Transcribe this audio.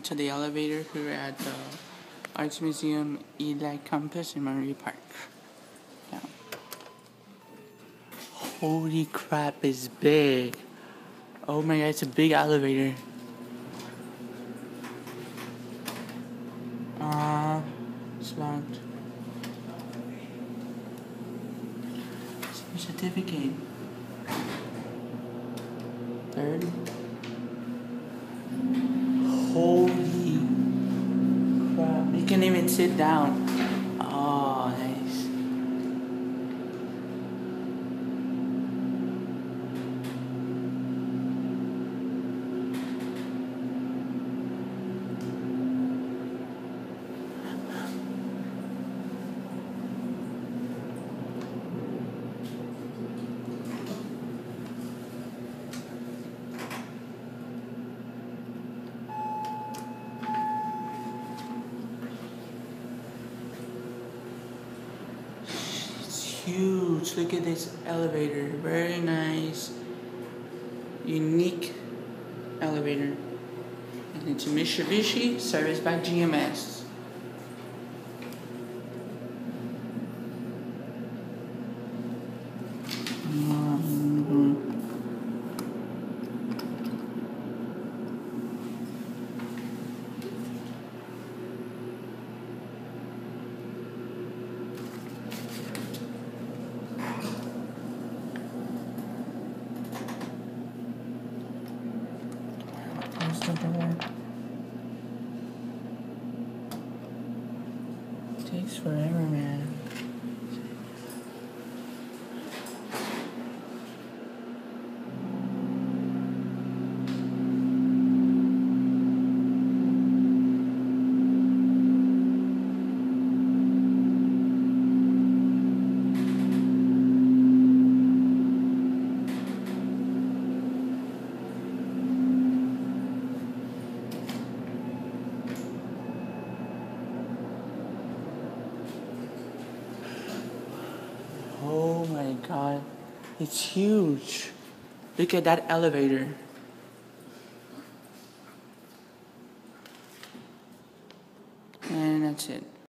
to the elevator here at the Arts Museum ELAC Campus in Monterey Park. Yeah. Holy crap, it's big. Oh my god, it's a big elevator. Uh, it's locked. Certificate. Third. Holy crap. You can even sit down. Oh, nice. It's huge. Look at this elevator. Very nice. Unique elevator. And it's Mitsubishi serviced by GMS. Door. Takes forever, man. Oh my god. It's huge. Look at that elevator. And that's it.